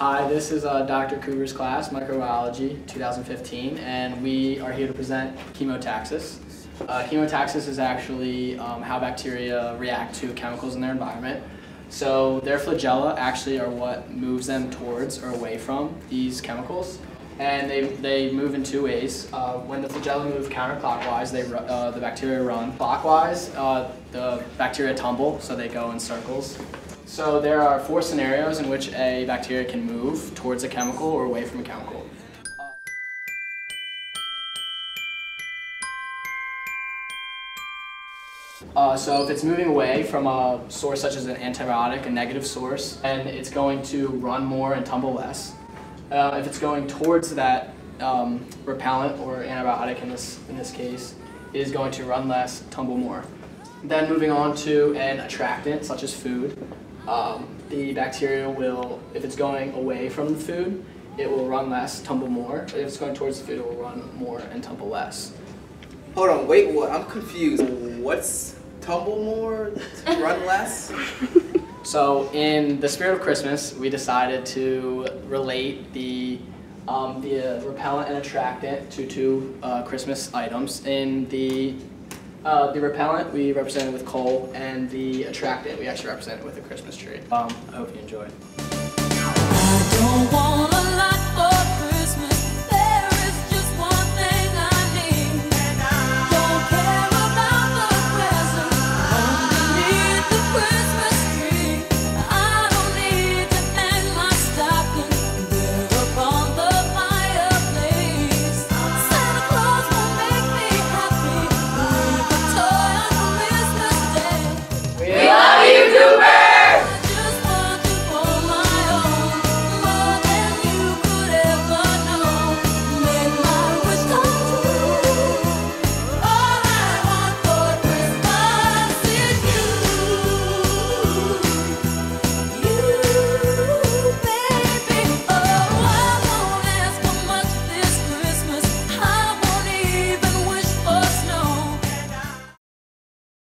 Hi, this is uh, Dr. Cooper's class, Microbiology 2015, and we are here to present chemotaxis. Uh, chemotaxis is actually um, how bacteria react to chemicals in their environment. So their flagella actually are what moves them towards or away from these chemicals. And they, they move in two ways. Uh, when the flagella move counterclockwise, they, uh, the bacteria run. Clockwise, uh, the bacteria tumble, so they go in circles. So there are four scenarios in which a bacteria can move towards a chemical or away from a chemical. Uh, so if it's moving away from a source such as an antibiotic, a negative source, and it's going to run more and tumble less. Uh, if it's going towards that um, repellent or antibiotic in this, in this case, it is going to run less, tumble more. Then moving on to an attractant such as food, um, the bacteria will, if it's going away from the food, it will run less, tumble more. If it's going towards the food, it will run more and tumble less. Hold on, wait, what? I'm confused. What's tumble more, run less? So, in the spirit of Christmas, we decided to relate the um, the uh, repellent and attractant to two uh, Christmas items. In the uh, the repellent we represented with coal, and the attractant we actually represented with a Christmas tree. Um, I hope you enjoy.